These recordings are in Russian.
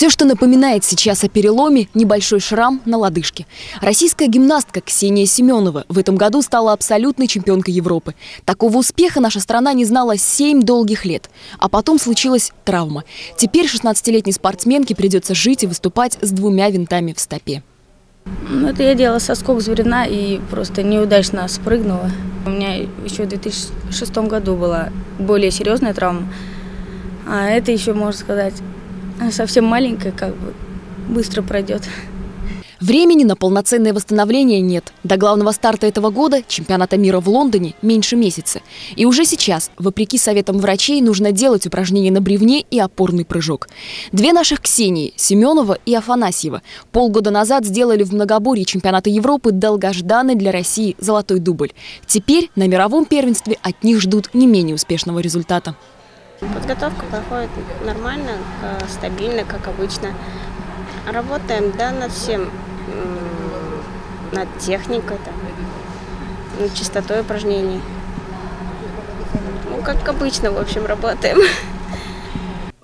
Все, что напоминает сейчас о переломе, небольшой шрам на лодыжке. Российская гимнастка Ксения Семенова в этом году стала абсолютной чемпионкой Европы. Такого успеха наша страна не знала 7 долгих лет. А потом случилась травма. Теперь 16-летней спортсменке придется жить и выступать с двумя винтами в стопе. Ну, это я делала соскок с и просто неудачно спрыгнула. У меня еще в 2006 году была более серьезная травма. А это еще, можно сказать, совсем маленькая, как бы быстро пройдет. Времени на полноценное восстановление нет. До главного старта этого года, чемпионата мира в Лондоне, меньше месяца. И уже сейчас, вопреки советам врачей, нужно делать упражнения на бревне и опорный прыжок. Две наших Ксении, Семенова и Афанасьева, полгода назад сделали в многоборье чемпионата Европы долгожданный для России золотой дубль. Теперь на мировом первенстве от них ждут не менее успешного результата. Подготовка проходит нормально, стабильно, как обычно. Работаем, да, над всем, над техникой, там, над частотой упражнений. Ну, как обычно, в общем, работаем.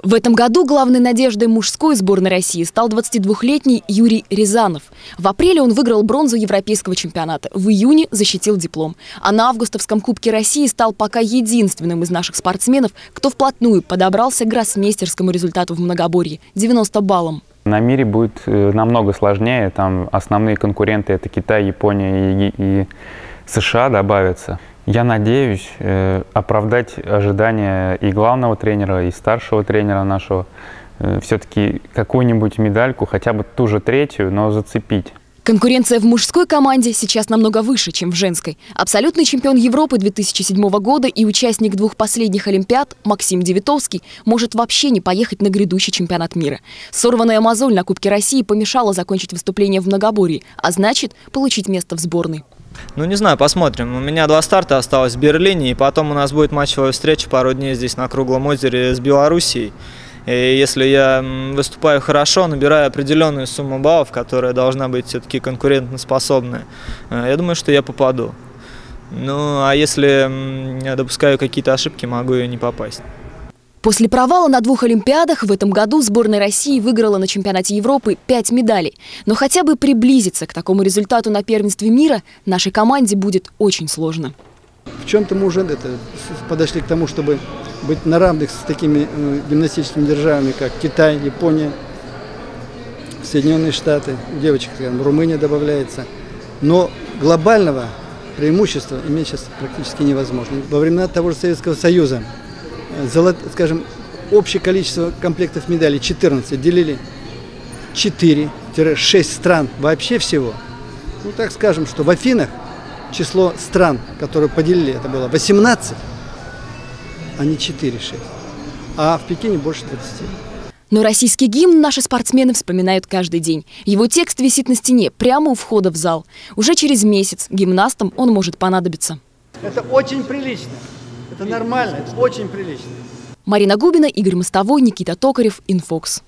В этом году главной надеждой мужской сборной России стал 22-летний Юрий Рязанов. В апреле он выиграл бронзу европейского чемпионата. В июне защитил диплом. А на августовском Кубке России стал пока единственным из наших спортсменов, кто вплотную подобрался к гроссмейстерскому результату в многоборье – 90 баллам. На мире будет э, намного сложнее. Там основные конкуренты – это Китай, Япония и, и США добавятся. Я надеюсь э, оправдать ожидания и главного тренера, и старшего тренера нашего. Э, Все-таки какую-нибудь медальку, хотя бы ту же третью, но зацепить. Конкуренция в мужской команде сейчас намного выше, чем в женской. Абсолютный чемпион Европы 2007 года и участник двух последних Олимпиад Максим Девитовский может вообще не поехать на грядущий чемпионат мира. Сорванная мозоль на Кубке России помешала закончить выступление в многоборье, а значит получить место в сборной. Ну, не знаю, посмотрим. У меня два старта осталось в Берлине, и потом у нас будет матчевая встреча пару дней здесь на Круглом озере с Белоруссией. И если я выступаю хорошо, набираю определенную сумму баллов, которая должна быть все-таки конкурентоспособная, э, я думаю, что я попаду. Ну, а если я допускаю какие-то ошибки, могу и не попасть. После провала на двух Олимпиадах в этом году сборная России выиграла на чемпионате Европы пять медалей. Но хотя бы приблизиться к такому результату на первенстве мира нашей команде будет очень сложно. В чем-то мы уже это, подошли к тому, чтобы быть на равных с такими э, гимнастическими державами, как Китай, Япония, Соединенные Штаты, девочек скажем, Румыния добавляется. Но глобального преимущества иметь сейчас практически невозможно. Во времена того же Советского Союза золот, скажем, общее количество комплектов медалей 14, делили 4-6 стран вообще всего. Ну, так скажем, что в Афинах число стран, которые поделили, это было 18, а не 4-6. А в Пекине больше 20. Но российский гимн наши спортсмены вспоминают каждый день. Его текст висит на стене, прямо у входа в зал. Уже через месяц гимнастам он может понадобиться. Это очень прилично. Это нормально, это очень прилично. Марина Губина, Игорь Мостовой, Никита Токарев, Инфокс.